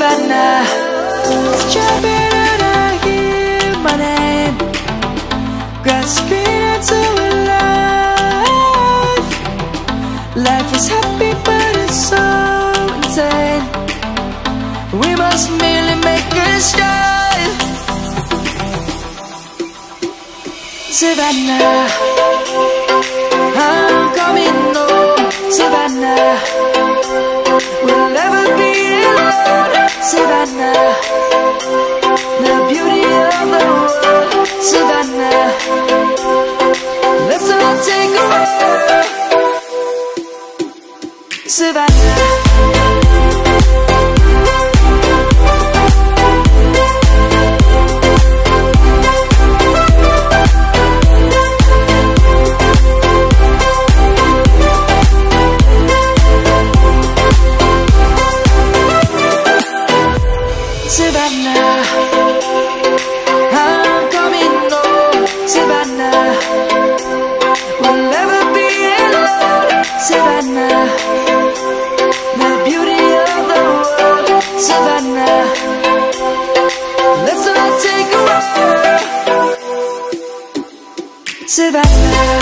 Savannah Jumping and I hear my name Grasping into life. Life is happy but it's so insane. We must merely make a start. Savannah Savannah. I'm coming Savannah